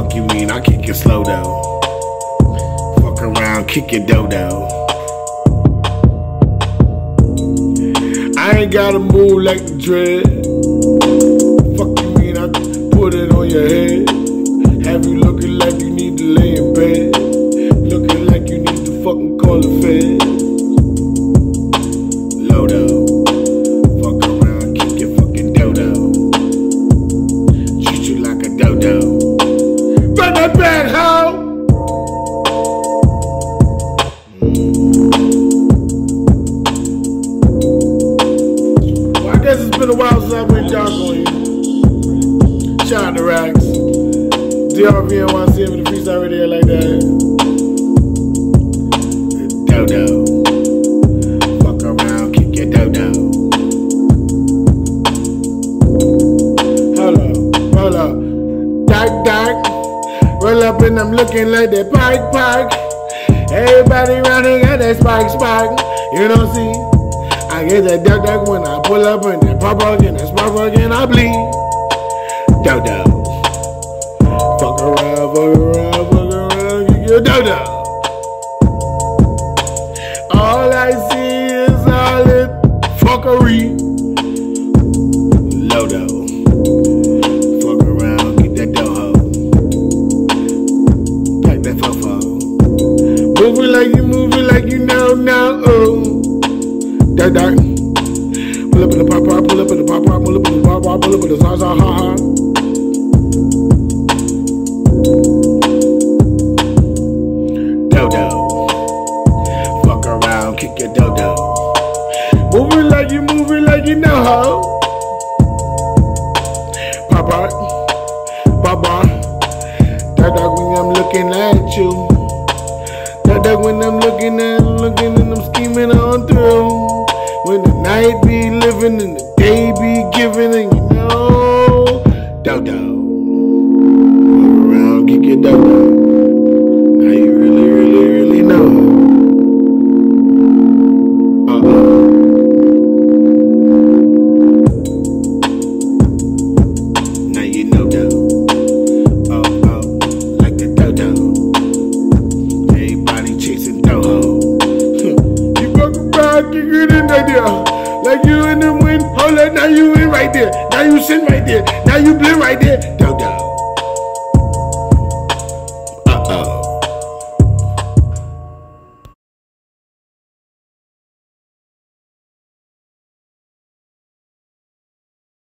Fuck you mean I kick it slow though. Fuck around, kick it dodo. I ain't gotta move like the dread. Fuck you mean I put it on your head. Have you looking been a while since I went dark on. Shout out to Rax. DRV NYC for the freestyle radio like that. Dodo. Fuck around, kick your dodo. Hold up, hold up. Dark, dark. Roll up and I'm looking like that pike, pike. Everybody here got that spike, spike. You don't see? I get that duck dark when I pull up and then pop up and then spark again, I bleed. Dodo. Fuck around, fuck around, fuck around, get your dodo. All I see is all it fuckery. Lodo. Fuck around, get that doho. Like that fofo. Moving like you moving like you know now. Dark, dark. Pull up in the pop pop, pull up in the pop pop, pull up in the pop pop, pull up in the sa ha ha. Dodo. Fuck around, kick your dodo. Moving like you moving like you know how. Pop pop, pop pop. Dark, dark when I'm looking at you. Dark, dark when I'm looking at, looking and I'm scheming on through. Night be living and the day be giving, and you know, dodo. Now you in right there. Now you blend right there.